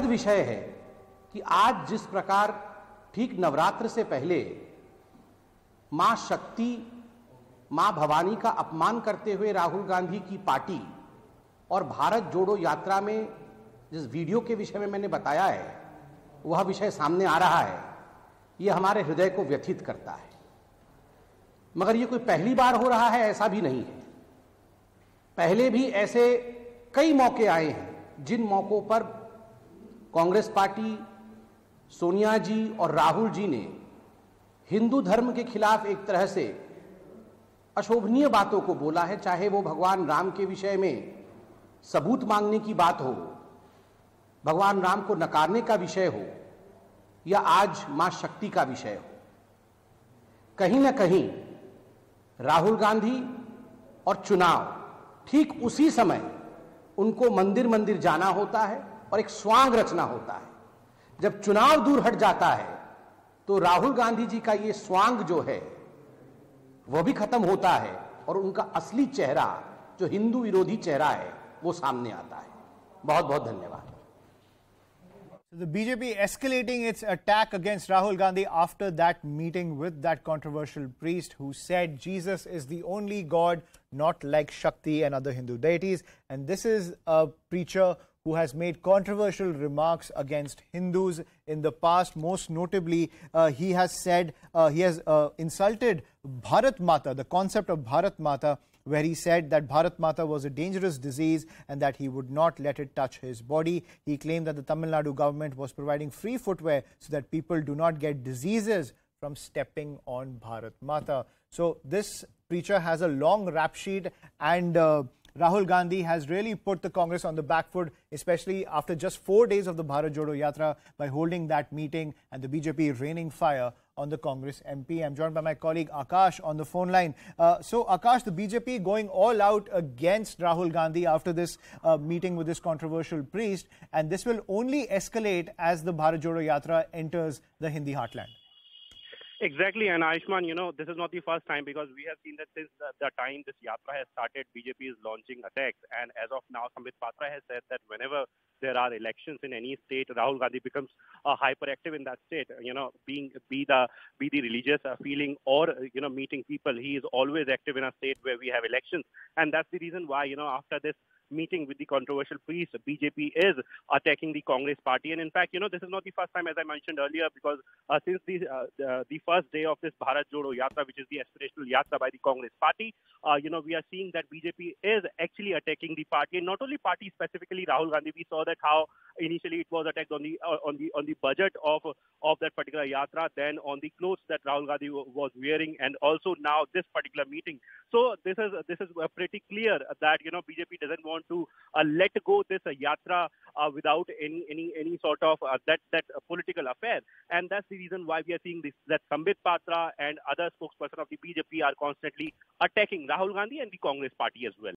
दुखद विषय है कि आज जिस प्रकार ठीक नवरात्र से पहले माँ शक्ति, माँ भवानी का अपमान करते हुए राहुल गांधी की पार्टी और भारत जोड़ो यात्रा में जिस वीडियो के विषय में मैंने बताया है, वह विषय सामने आ रहा है। यह हमारे हृदय को व्यथित करता है। मगर यह कोई पहली बार हो रहा है, ऐसा भी नहीं है। पहले भी ऐसे कई मौके आए हैं, जिन मौकों पर कांग्रेस पार्टी, सोनिया जी और राहुल जी ने हिंदू धर्म के खिलाफ एक तरह से अशोभनीय बातों को बोला है, चाहे वो भगवान राम के विषय में सबूत मांगने की बात हो, भगवान राम को नकारने का विषय हो, या आज माँ शक्ति का विषय हो। कहीं ना कहीं राहुल गांधी और चुनाव ठीक उसी समय उनको मंदिर मंदिर जाना होता है और एक स्वांग रचना होता है जब चुनाव दूर हट जाता है तो राहुल गांधी जी का ये स्वांग जो है वह भी खत्म होता है और उनका असली चेहरा जो हिंदू विरोधी चेहरा है वो सामने आता है बहुत बहुत धन्यवाद the BJP escalating its attack against Rahul Gandhi after that meeting with that controversial priest who said Jesus is the only God, not like Shakti and other Hindu deities. And this is a preacher who has made controversial remarks against Hindus in the past. Most notably, uh, he has said, uh, he has uh, insulted Bharat Mata, the concept of Bharat Mata, where he said that Bharat Mata was a dangerous disease and that he would not let it touch his body. He claimed that the Tamil Nadu government was providing free footwear so that people do not get diseases from stepping on Bharat Mata. So this preacher has a long rap sheet and uh, Rahul Gandhi has really put the Congress on the back foot, especially after just four days of the Bharat Jodo Yatra by holding that meeting and the BJP raining fire on the Congress MP. I'm joined by my colleague Akash on the phone line. Uh, so, Akash, the BJP going all out against Rahul Gandhi after this uh, meeting with this controversial priest, and this will only escalate as the Bharat Jodo Yatra enters the Hindi heartland. Exactly, and Ayushman, you know, this is not the first time because we have seen that since the, the time this yatra has started, BJP is launching attacks. And as of now, Sambit Patra has said that whenever there are elections in any state, Rahul Gandhi becomes uh, hyperactive in that state. You know, being be the be the religious uh, feeling or you know meeting people, he is always active in a state where we have elections, and that's the reason why you know after this meeting with the controversial priest, BJP is attacking the Congress party. And in fact, you know, this is not the first time, as I mentioned earlier, because uh, since the, uh, the, the first day of this Bharat Jodo Yatra, which is the aspirational yatra by the Congress party, uh, you know, we are seeing that BJP is actually attacking the party, and not only party specifically Rahul Gandhi. We saw that how initially it was attacked on the uh, on the on the budget of of that particular yatra, then on the clothes that Rahul Gandhi was wearing, and also now this particular meeting. So this is this is pretty clear that you know BJP doesn't want to uh, let go this uh, yatra uh, without any any any sort of that that political affair, and that's the reason why we are seeing this that Sambit Patra and other spokesperson of the BJP are constantly attacking Rahul Gandhi and the Congress party as well.